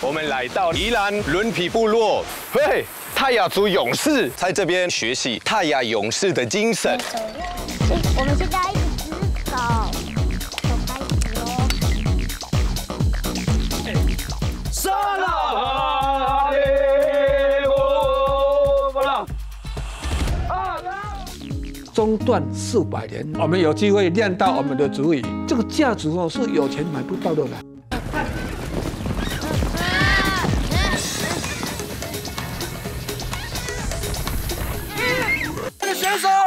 我们来到宜兰伦皮部落，嘿，泰雅族勇士在这边学习泰雅勇士的精神。我们现在一直走，走开始哦。沙拉中断四百年，我们有机会练到我们的主语，这个价值哦是有钱买不到的啦。There's a